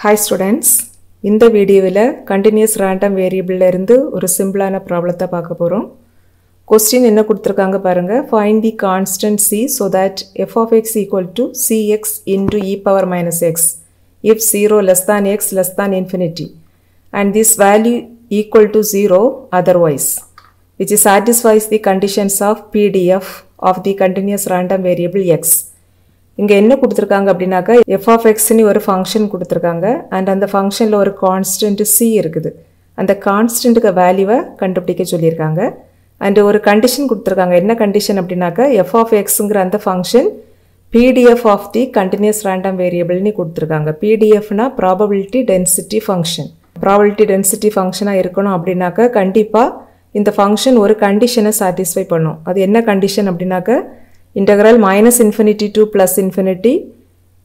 Hi students இந்த வீடியோவில் continuous random வேரியபிள்லேருந்து ஒரு சிம்பிளான ப்ராப்ளத்தை பார்க்க போகிறோம் கொஸ்டின் என்ன கொடுத்துருக்காங்க பாருங்கள் find the constant c so that f of x equal to c x into e power minus x if zero less than x less than infinity and this value equal to zero otherwise which is satisfies the conditions of PDF of the continuous random variable x இங்கே என்ன கொடுத்துருக்காங்க அப்படின்னாக்கா F of எக்ஸ்னு ஒரு function கொடுத்துருக்காங்க. And அந்த ஃபங்க்ஷனில் ஒரு கான்ஸ்டன்ட் சி இருக்குது. அந்த கான்ஸ்டன்ட்டுக்கு வேல்யூவை கண்டுபிடிக்க சொல்லியிருக்காங்க. அண்ட் ஒரு கண்டிஷன் கொடுத்துருக்காங்க. என்ன கண்டிஷன் அப்படின்னாக்கா எஃப் ஆஃப் எக்ஸுங்கிற அந்த function PDF of the continuous random வேரியபிள்னு கொடுத்துருக்காங்க. பிடிஎஃப்னா probability density function probability density ஃபங்க்ஷனாக இருக்கணும் அப்படின்னாக்கா கண்டிப்பாக இந்த ஃபங்க்ஷன் ஒரு கண்டிஷனை சாட்டிஸ்ஃபை பண்ணும். அது என்ன கண்டிஷன் அப்படின்னாக்க integral minus infinity to plus infinity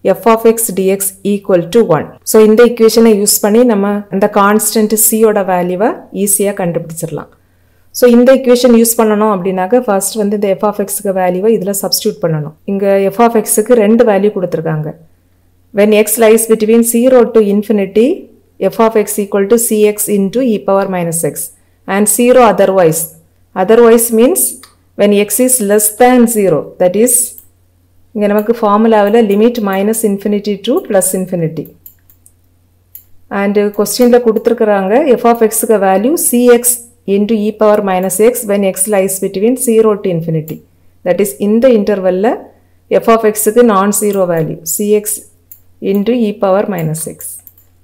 f of x dx equal to one so இந்த இக்குவேஷனை யூஸ் பண்ணி நம்ம அந்த கான்ஸ்டன்ட் சியோட வேல்யூவை ஈஸியாக கண்டுபிடிச்சிடலாம். ஸோ இந்த இக்குவேஷன் யூஸ் பண்ணணும் அப்படின்னாக்க ஃபர்ஸ்ட் வந்து இந்த எஃப் ஆஃப் எக்ஸுக்கு வேல்யூவை இதில் சப்ஸ்டியூட் பண்ணணும். இங்கே எஃப் ஆஃப் எக்ஸுக்கு ரெண்டு வேல்யூ கொடுத்துருக்காங்க. When x lies between zero to infinity f of x equal to c x into e power minus x and 0 otherwise otherwise means when x is less than 0 that is இங்கே நமக்கு ஃபார்முலாவில் limit minus infinity to plus infinity and கொஸ்டினில் கொடுத்துருக்குறாங்க f of எக்ஸுக்கு value c x into e power minus x when x lies between zero to infinity that is இந்த இன்டர்வலில் f of எக்ஸுக்கு non zero value c x into e power minus x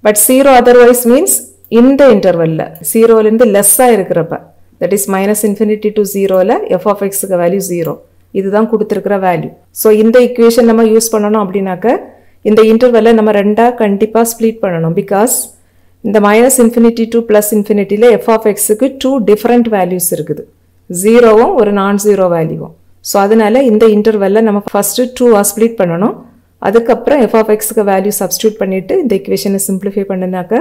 but zero otherwise means இந்த இன்டர்வலில் ஜீரோலேருந்து லெஸ்ஸாக இருக்கிறப்ப that is minus infinity to ஜீரோவில் F of எக்ஸுக்கு வேல்யூ ஜீரோ இதுதான் கொடுத்துருக்கிற வேல்யூ ஸோ இந்த இக்குவேஷன் நம்ம யூஸ் பண்ணணும் அப்படின்னாக்க இந்த இன்டர்வலில் நம்ம ரெண்டாக கண்டிப்பாக ஸ்ப்ளிட் பண்ணணும். பிகாஸ் இந்த மைனஸ் இன்ஃபினிட்டி டு ப்ளஸ் இன்ஃபினிட்டியில் எஃப் ஆஃப் எக்ஸுக்கு டூ டிஃப்ரெண்ட் வேல்யூஸ் இருக்குது. ஜீரோவும் ஒரு நான் ஜீரோ வேல்யூவும் ஸோ அதனால இந்த இன்டர்வெல்ல நம்ம ஃபஸ்ட்டு டூவாக ஸ்ப்ளிட் பண்ணணும். அதுக்கப்புறம் எஃப் ஆஃப் எக்ஸுக்கு வேல்யூ சப்ஸ்டியூட் பண்ணிவிட்டு இந்த இக்குவேஷனை சிம்பிளிஃபை பண்ணினாக்க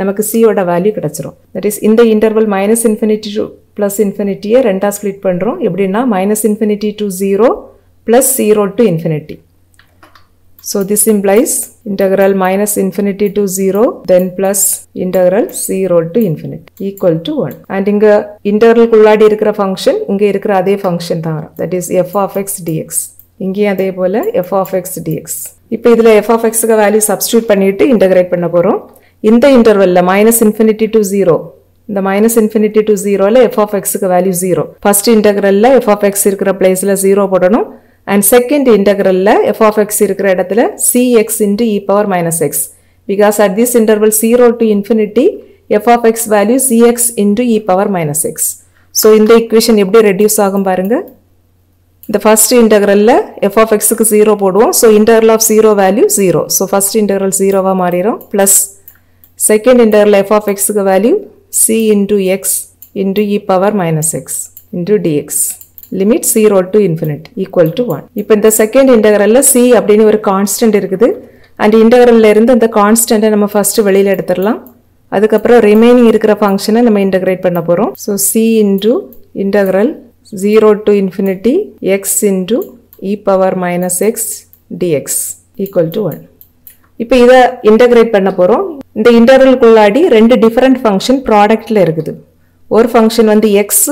நமக்கு சியோட வேல்யூ கிடச்சிரும். தட் இஸ் இந்த interval minus infinity to plus இன்ஃபினிட்டியை ரெண்டாக ஸ்ப்ளிட் பண்ணுறோம் எப்படின்னா minus infinity to zero plus zero to infinity so this implies integral minus infinity to 0 then plus integral 0 to infinity equal to 1 and இங்க integral குள்ளாடி இருக்கிற function இங்க இருக்கிற அதே function தான் வரும். That is f of x dx. இங்கேயும் அதே போல f of x dx. இப்போ இதில் f of xக்கு வேல்யூ சப்ஸ்டியூட் பண்ணிட்டு இன்டகிரேட் பண்ண போகிறோம் இந்த இன்டர்வெல்ல மைனஸ் இன்ஃபினிட்டி டு ஜீரோ இந்த மைனஸ் இன்ஃபினிட்டி டு ஜீரோவில் எஃப் ஆஃப் எக்ஸுக்கு வேல்யூ ஜீரோ ஃபர்ஸ்ட் இன்டகிரலில் எஃப் ஆஃப் எக்ஸ் இருக்கிற பிளேஸில் ஜீரோ போடணும். அண்ட் செகண்ட் இன்டகிரலில் எஃப் ஆஃப் எக்ஸ் இருக்கிற இடத்துல c x into e power minus x because at this interval zero to infinity f of x value c x into e power minus x so இந்த equation எப்படி reduce ஆகும் பாருங்க. இந்த first இன்டகிரலில் F of எக்ஸுக்கு zero போடுவோம். So interval of zero value zero so first interval ஜீரோவாக மாறிடும். Plus second integral f of x க்கு value c into x into e power minus x into dx. Limit 0 to infinity equal to 1 இப்போ இந்த second இன்டகரலில் C அப்படின்னு ஒரு constant இருக்குது. And integralல இருந்து அந்த constantை நம்ம first வெளியில் எடுத்துடலாம். அதுக்கப்புறம் ரிமைனிங் இருக்கிற ஃபங்க்ஷனை நம்ம இன்டகிரேட் பண்ண போகிறோம் so c into integral zero to infinity x into e power minus x dx equal to one இப்போ இதை இன்டகிரேட் பண்ண போகிறோம் இந்த இன்டர்வல்குள்ளாடி ரெண்டு டிஃப்ரெண்ட் ஃபங்க்ஷன் ப்ராடக்டில் இருக்குது. ஒரு ஃபங்க்ஷன் வந்து எக்ஸ்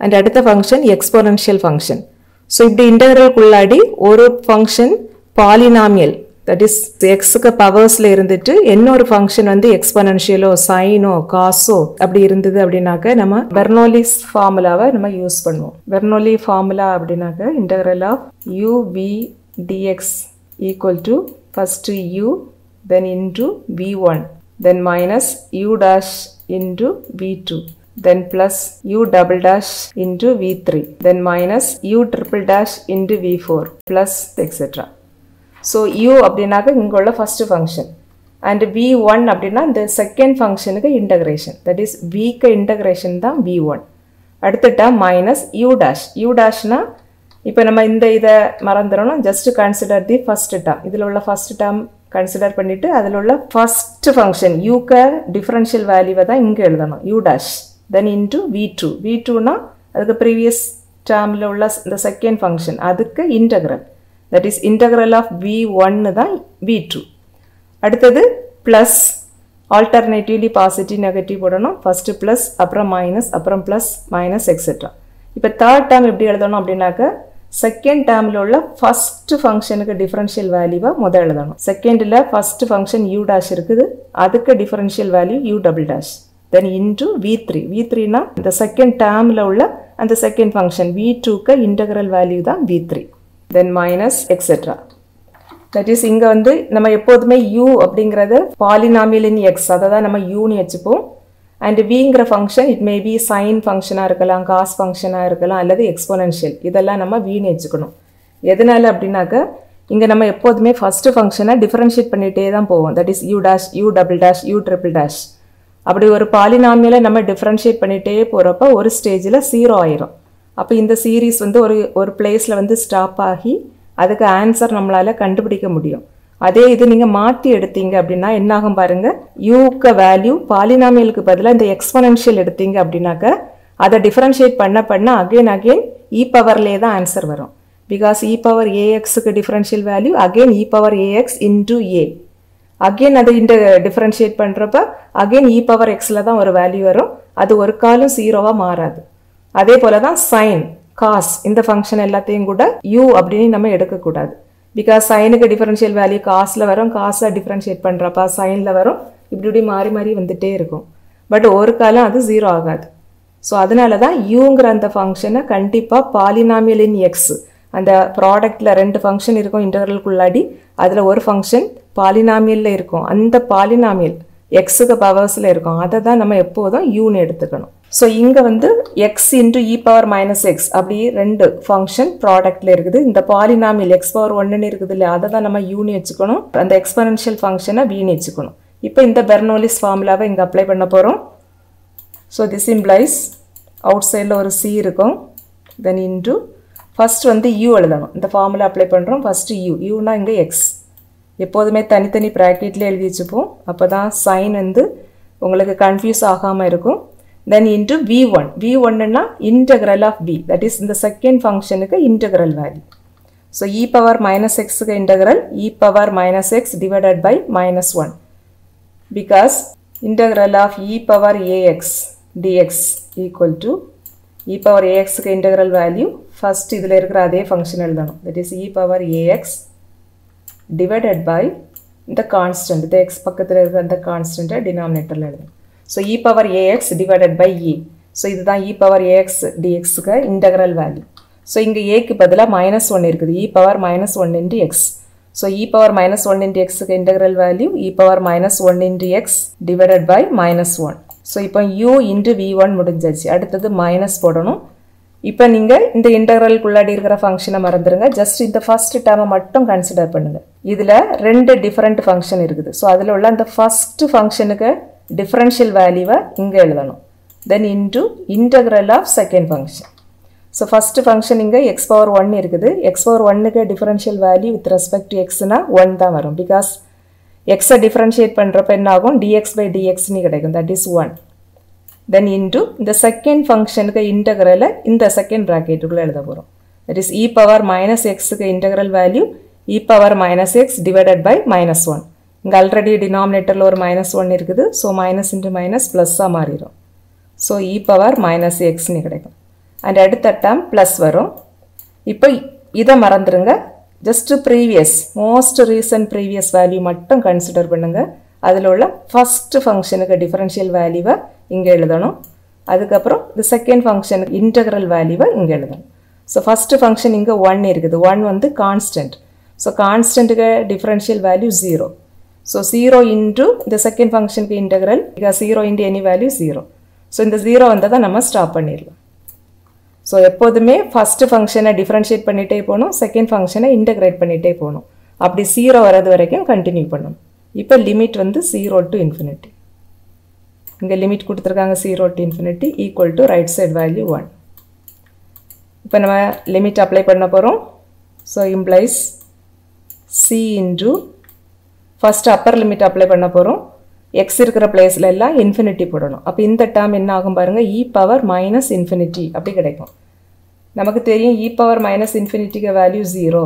அண்ட் அடுத்த ஃபங்க்ஷன் எக்ஸ்போனன்ஷியல் ஃபங்க்ஷன் ஸோ இப்படி இன்டர்வல்குள்ளாடி ஒரு ஃபங்க்ஷன் பாலினாமியல் தட் இஸ் எக்ஸுக்கு பவர்ஸில் இருந்துட்டு இன்னொரு ஃபங்க்ஷன் வந்து எக்ஸ்பனன்ஷியலோ சைனோ காசோ அப்படி இருந்தது அப்படின்னாக்க நம்ம பெர்னோலிஸ் ஃபார்முலாவை நம்ம யூஸ் பண்ணுவோம். பெர்னோலி ஃபார்முலா அப்படின்னாக்க integral of u v dx equal to first u then into v1 then minus u dash into v2 then plus u double dash into v3 then minus u triple dash into v4 plus etc so u அப்படின்னாக்க இங்கே உள்ள first function and v one அப்படின்னா இந்த second ஃபங்க்ஷனுக்கு integration that is விக்கு integration தான் v one அடுத்த term minus u dash u டேஷ்னா இப்போ நம்ம இந்த இதை மறந்துடணும். Just consider the first term இதில் உள்ள ஃபர்ஸ்ட் டேர்ம் கன்சிடர் பண்ணிவிட்டு அதில் உள்ள ஃபர்ஸ்ட் ஃபங்க்ஷன் யூக்க டிஃப்ரென்ஷியல் வேல்யூவை தான் இங்கே எழுதணும். U dash then into v two v டூனா அதுக்கு ப்ரீவியஸ் டேர்மில் உள்ள இந்த செகண்ட் ஃபங்க்ஷன் அதுக்கு integral that is integral of v ஒன்னு தான் வி டூ அடுத்தது ப்ளஸ் ஆல்டர்னேட்டிவ்லி பாசிட்டிவ் நெகட்டிவ் போடணும். ஃபஸ்ட்டு ப்ளஸ் அப்புறம் மைனஸ் அப்புறம் ப்ளஸ் மைனஸ் எக்ஸெட்ரா இப்போ தேர்ட் டேர்ம் எப்படி எழுதணும் அப்படின்னாக்க செகண்ட் டேர்மில் உள்ள ஃபஸ்ட்டு ஃபங்க்ஷனுக்கு டிஃபரன்ஷியல் வேல்யூவை முதல் எழுதணும். செகண்டில் ஃபஸ்ட்டு ஃபங்க்ஷன் யூ டாஷ் இருக்குது. அதுக்கு differential value u double dash then into v three v த்ரீனா இந்த செகண்ட் டேர்மில் உள்ள அந்த செகண்ட் ஃபங்க்ஷன் வி டூக்கு இன்டகிரல் வேல்யூ தான் v three then minus etcetera that is இங்கே வந்து நம்ம எப்போதுமே யூ அப்படிங்கிறது பாலினாமியலின் எக்ஸ் அதை தான் நம்ம யூன்னு வச்சுப்போம். And விங்கிற function it may be sine ஃபங்க்ஷனாக இருக்கலாம் காஸ் ஃபங்க்ஷனாக இருக்கலாம் அல்லது எக்ஸ்போனன்ஷியல் இதெல்லாம் நம்ம வீணை வச்சுக்கணும் எதனால அப்படின்னாக்க இங்கே நம்ம எப்போதுமே ஃபஸ்ட்டு ஃபங்க்ஷனை டிஃப்ரென்ஷியேட் பண்ணிகிட்டே தான் போவோம். That is u dash u double dash u triple dash அப்படி ஒரு பாலினாமியில் நம்ம டிஃப்ரென்ஷியேட் பண்ணிகிட்டே போகிறப்ப ஒரு ஸ்டேஜில் ஜீரோ ஆயிரும். அப்போ இந்த சீரீஸ் வந்து ஒரு ஒரு பிளேஸில் வந்து ஸ்டாப் ஆகி அதுக்கு ஆன்சர் நம்மளால் கண்டுபிடிக்க முடியும். அதே இது நீங்கள் மாற்றி எடுத்தீங்க அப்படின்னா என்னாகும் பாருங்கள் யூக்க வேல்யூ பாலினாமியலுக்கு பதிலாக இந்த எக்ஸ்பனன்ஷியல் எடுத்தீங்க அப்படின்னாக்க அதை டிஃப்ரென்ஷியேட் பண்ண பண்ண அகெயின் அகெயின் இ பவர்லேயே தான் ஆன்சர் வரும். Because e power ஏஎக்ஸுக்கு differential value again e power a x into a again அதை இந்த டிஃப்ரென்ஷியேட் பண்ணுறப்ப அகெயின் இ பவர் எக்ஸில் தான் ஒரு வேல்யூ வரும். அது ஒரு காலும் ஜீரோவாக மாறாது. அதே போல தான் சைன் காஸ் இந்த ஃபங்க்ஷன் எல்லாத்தையும் கூட யூ அப்படின்னு நம்ம எடுக்கக்கூடாது. பிகாஸ் சைனுக்கு டிஃபரன்ஷியல் வேல்யூ காசில் வரும் காசில் டிஃப்ரென்ஷியேட் பண்ணுறப்ப சைனில் வரும் இப்படி இப்படி மாறி மாறி வந்துகிட்டே இருக்கும். பட் ஒரு காலம் அது ஜீரோ ஆகாது. ஸோ அதனால தான் யூங்கிற அந்த ஃபங்க்ஷனை கண்டிப்பாக பாலினாமியல் இன் எக்ஸ் அந்த ப்ராடக்டில் ரெண்டு ஃபங்க்ஷன் இருக்கும் இன்டர்வலுக்குள்ளாடி அதில் ஒரு ஃபங்க்ஷன் பாலினாமியலில் இருக்கும். அந்த பாலினாமியல் எக்ஸுக்கு பவர்ஸில் இருக்கும். அதை தான் நம்ம எப்போதும் யூன்னு எடுத்துக்கணும். ஸோ இங்கே வந்து x into e power minus x அப்படி ரெண்டு ஃபங்க்ஷன் ப்ராடக்டில் இருக்குது. இந்த பாலினாமியல் எக்ஸ் பவர் ஒன்றுன்னு இருக்குது இல்லையா? அதை தான் நம்ம யூனி வச்சுக்கணும். அந்த எக்ஸ்பனன்ஷியல் ஃபங்க்ஷனை வீணி வச்சுக்கணும். இப்போ இந்த பெர்னோலிஸ் ஃபார்முலாவை இங்கே அப்ளை பண்ண போகிறோம் ஸோ திஸ் இம்ப்ளைஸ் அவுட் சைடில் ஒரு சி இருக்கும். தென் இன்டு ஃபஸ்ட் வந்து யூ எழுதணும். இந்த ஃபார்முலா அப்ளை பண்ணுறோம் ஃபஸ்ட்டு யூ யூனா இங்கே எக்ஸ் எப்போதுமே தனித்தனி ப்ராக்கெட்லேயே எழுதி வச்சுப்போம். அப்போ தான் சைன் வந்து உங்களுக்கு கன்ஃபியூஸ் ஆகாமல் இருக்கும். then into V one V ஒன்னுனா integral of P that is இந்த செகண்ட் ஃபங்க்ஷனுக்கு integral value so e power minus எக்ஸுக்கு integral e power minus x divided by minus one because integral of e power ax dx equal to e power axக்கு integral value first இதில் இருக்கிற அதே function எழுதணும் that is e power ax divided by இந்த constant இந்த x பக்கத்தில் இருக்கிற அந்த constant denominatorல எழுதணும் so e power a x divided by e so இதுதான் இ பவர் ஏஎக்ஸ் டிஎக்ஸுக்கு இன்டகரல் வேல்யூ ஸோ இங்கே ஏக்கு பதிலாக மைனஸ் ஒன் இருக்குது. e power minus 1 into x. So e power minus 1 into x க்கு integral value e power minus 1 into x divided by minus 1. So இப்போ u into v1 முடிஞ்சாச்சு. அடுத்தது minus போடணும். இப்போ நீங்கள் இந்த இன்டகரலுக்குள்ளாடி இருக்கிற ஃபங்க்ஷனை மறந்துடுங்க ஜஸ்ட் இந்த ஃபர்ஸ்ட் டேர்மை மட்டும் கன்சிடர் பண்ணுங்கள் இதில் ரெண்டு டிஃப்ரெண்ட் ஃபங்க்ஷன் இருக்குது. ஸோ அதில் உள்ள அந்த ஃபஸ்ட்டு ஃபங்க்ஷனுக்கு டிஃப்ரென்ஷியல் வேல்யூவை இங்கே எழுதணும். Then into integral of second function so first function இங்கே எக்ஸ் பவர் ஒன் இருக்குது. எக்ஸ் பவர் ஒன்னுக்கு differential value with respect to எக்ஸ்னா one தான் வரும். பிகாஸ் எக்ஸை டிஃப்ரென்ஷியேட் பண்ணுறப்ப என்ன ஆகும்? டிஎக்ஸ் பை டிஎக்ஸ்னு கிடைக்கும். That is one then into இந்த செகண்ட் ஃபங்க்ஷனுக்கு இன்டகரலை இந்த செகண்ட் ப்ராக்கெட்டுக்குள்ளே எழுத போகிறோம் that is e power minus எக்ஸுக்கு integral value e power minus x divided by minus one இங்கே ஆல்ரெடி டினாமினேட்டரில் ஒரு மைனஸ் ஒன் இருக்குது. ஸோ மைனஸ் இன்ட்டு மைனஸ் ப்ளஸ்ஸாக மாறிடும் ஸோ இ பவர் மைனஸ் எக்ஸ்னு கிடைக்கும். அண்ட் அடுத்த டேம் ப்ளஸ் வரும். இப்போ இதை மறந்துடுங்க just previous most recent previous value மட்டும் கன்சிடர் பண்ணுங்கள் அதில் உள்ள ஃபஸ்ட்டு ஃபங்க்ஷனுக்கு டிஃபரன்ஷியல் வேல்யூவை இங்கே எழுதணும். அதுக்கப்புறம் இந்த செகண்ட் ஃபங்க்ஷனுக்கு இன்டகரல் வேல்யூவை இங்கே எழுதணும். ஸோ ஃபஸ்ட்டு ஃபங்க்ஷன் இங்கே ஒன் இருக்குது. ஒன் வந்து constant so கான்ஸ்டன்ட்டுக்கு differential value zero so zero into இந்த செகண்ட் ஃபங்க்ஷனுக்கு இன்டகிரல் இங்கே zero into any value zero so இந்த ஜீரோ வந்ததை நம்ம ஸ்டாப் பண்ணிடலாம். ஸோ எப்போதுமே ஃபஸ்ட்டு ஃபங்க்ஷனை டிஃப்ரென்ஷியேட் பண்ணிகிட்டே போகணும் செகண்ட் ஃபங்க்ஷனை இன்டகிரேட் பண்ணிகிட்டே போகணும். அப்படி ஜீரோ வர்றது வரைக்கும் கண்டினியூ பண்ணணும். இப்போ லிமிட் வந்து ஜீரோ டு இன்ஃபினிட்டி இங்கே லிமிட் கொடுத்துருக்காங்க zero to infinity equal to right side value one இப்போ நம்ம லிமிட் அப்ளை பண்ண போகிறோம் so implies c into first upper limit apply பண்ண போகிறோம் எக்ஸ் இருக்கிற பிளேஸில் எல்லாம் இன்ஃபினிட்டி போடணும். அப்போ இந்த டேர்ம் என்ன ஆகும் பாருங்கள் இ பவர் மைனஸ் இன்ஃபினிட்டி அப்படி கிடைக்கும். நமக்கு தெரியும் இ பவர் மைனஸ் இன்ஃபினிட்டிக்கு வேல்யூ ஜீரோ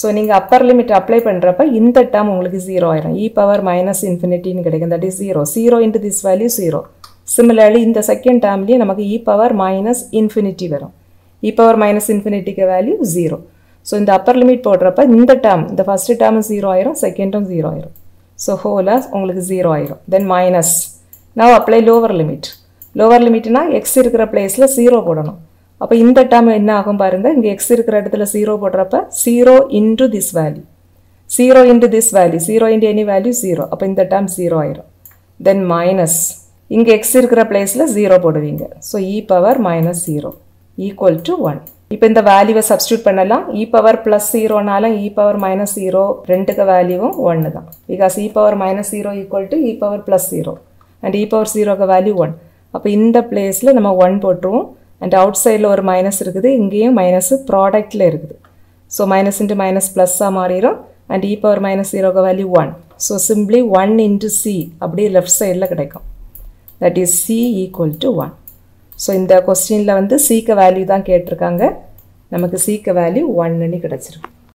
ஸோ நீங்கள் அப்பர் லிமிட் அப்ளை பண்ணுறப்ப இந்த டேர்ம் உங்களுக்கு ஜீரோ ஆயிரும். இ பவர் மைனஸ் இன்ஃபினிட்டின்னு கிடைக்கும். That is zero zero into this value zero similarly இந்த செகண்ட் டேர்ம்லேயும் நமக்கு இ பவர் மைனஸ் இன்ஃபினிட்டி வரும். இ பவர் மைனஸ் இன்ஃபினிட்டிக்கு வேல்யூ ஜீரோ ஸோ இந்த அப்பர் லிமிட் போடுறப்ப இந்த டேர்ம் இந்த ஃபஸ்ட்டு டேர்மும் ஜீரோ ஆயிரும் செகண்டும் ஜீரோ ஆயிரும். ஸோ ஹோலாக உங்களுக்கு ஜீரோ ஆயிரும். தென் மைனஸ் நான் அப்ளை லோவர் லிமிட் லோவர் லிமிட்னா எக்ஸ் இருக்கிற பிளேஸில் ஜீரோ போடணும். அப்போ இந்த டேர்ம் என்ன ஆகும் பாருங்கள் இங்கே எக்ஸ் இருக்கிற இடத்துல ஜீரோ போடுறப்ப zero into this value zero into this value zero into any value zero அப்போ இந்த டேர்ம் ஜீரோ ஆயிரும். தென் மைனஸ் இங்கே எக்ஸ் இருக்கிற பிளேஸில் ஜீரோ போடுவீங்க. So e power minus zero equal to one இப்போ இந்த வேல்யூவை சப்ஸ்டியூட் பண்ணலாம். இ பவர் ப்ளஸ் ஜீரோனாலும் இ பவர் மைனஸ் ஜீரோ ரெண்டுக்கு வேல்யூவும் ஒன்று தான் because e power minus zero equal to e power plus zero and e power ஜீரோக்கு வேல்யூ ஒன் அப்போ இந்த பிளேஸில் நம்ம ஒன் போட்டுருவோம். அண்ட் அவுட் சைடில் ஒரு மைனஸ் இருக்குது. இங்கேயும் மைனஸ் ப்ராடக்டில் இருக்குது. ஸோ மைனஸ் இன்ட்டு மைனஸ் ப்ளஸ்ஸாக மாறிடும். அண்ட் இ பவர் மைனஸ் ஜீரோக்கு value one so simply one into c அப்படியே லெஃப்ட் சைடில் கிடைக்கும். That is c equal to one so இந்த கொஸ்டினில் வந்து சீக்க வேல்யூ தான் கேட்டிருக்காங்க. நமக்கு சீக்க வேல்யூ ஒன்னுன்னு கிடச்சிருக்கு.